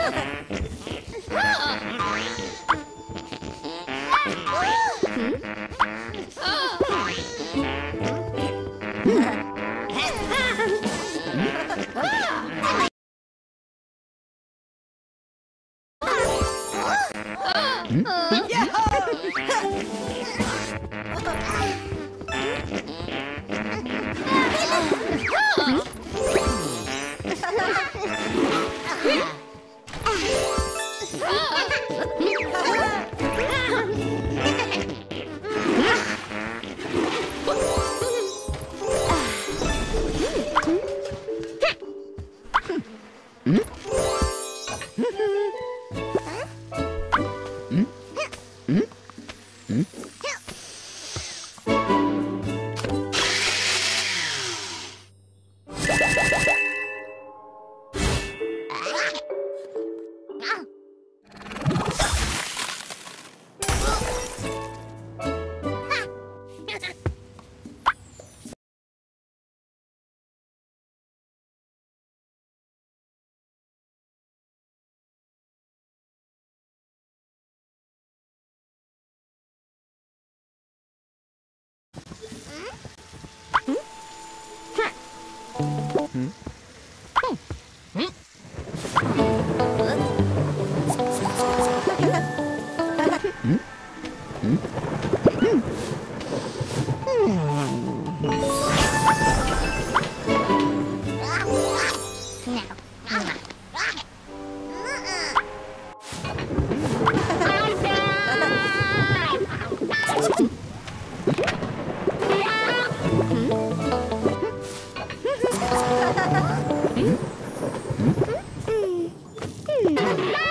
ハハハ! Hmm? Hmm? Yeah.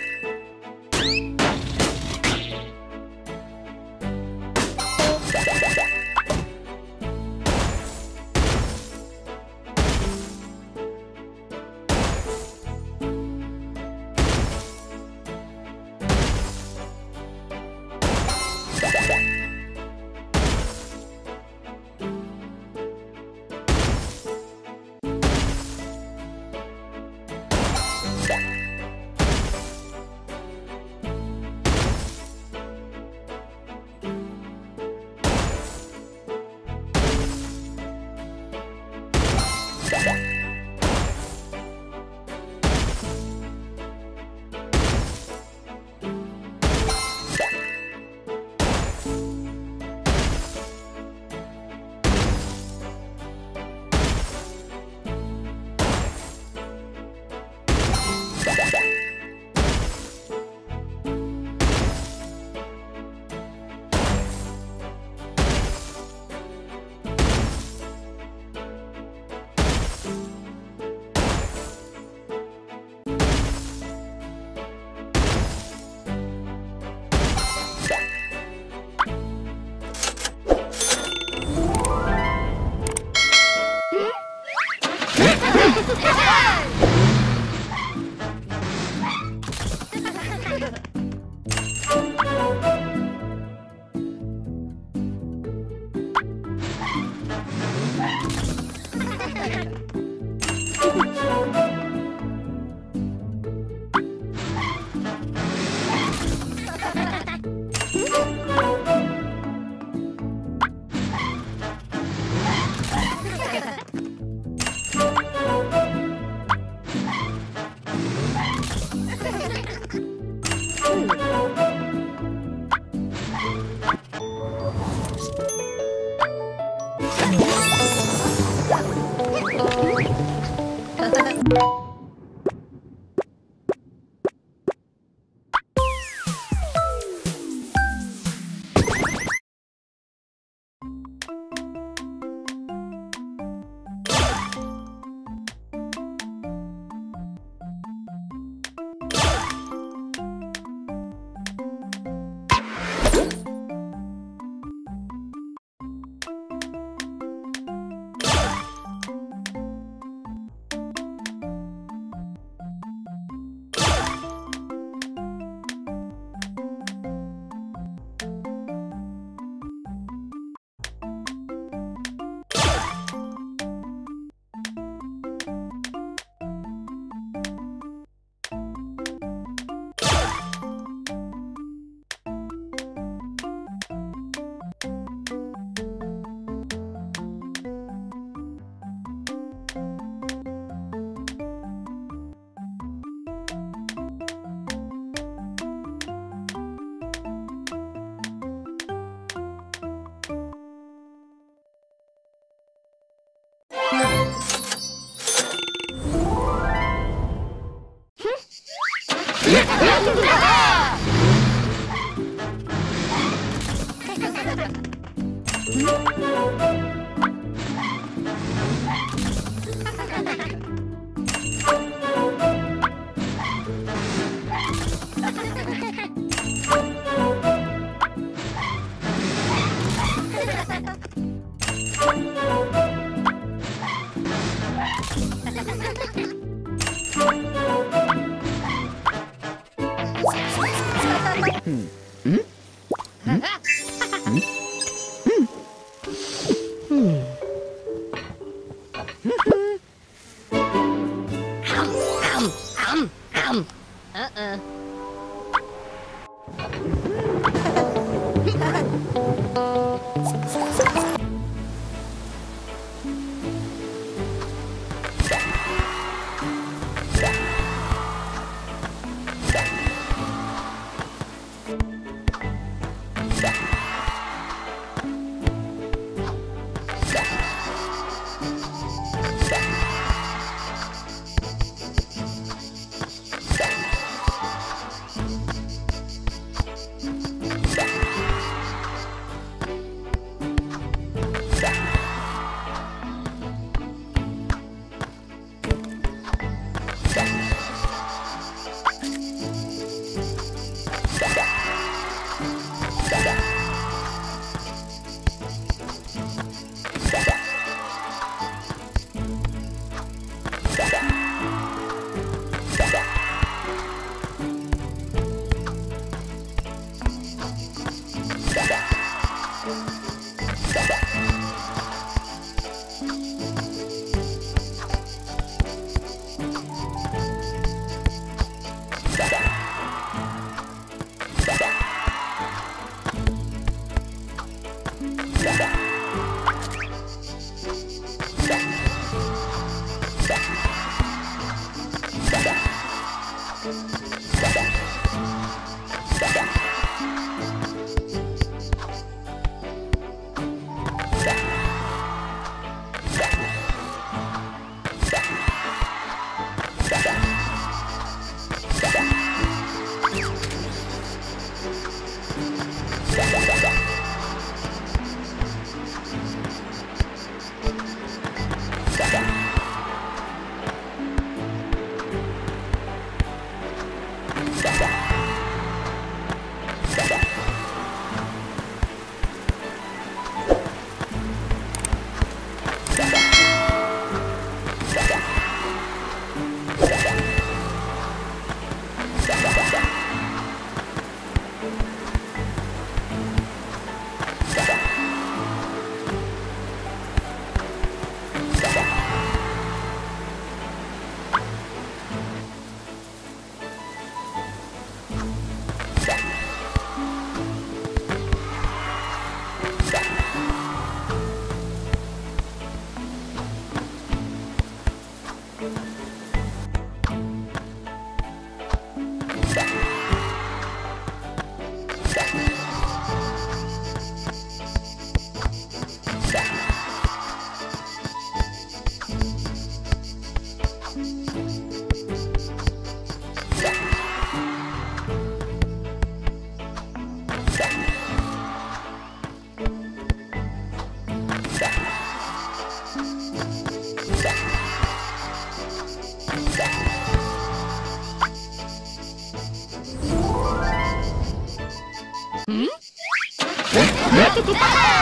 Thank you. Hmm. Hum? hum? hum?